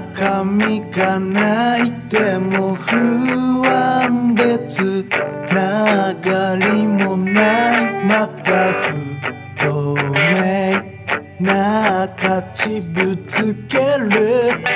がないても不安でつながりもない。また不透明。な価値ぶつける。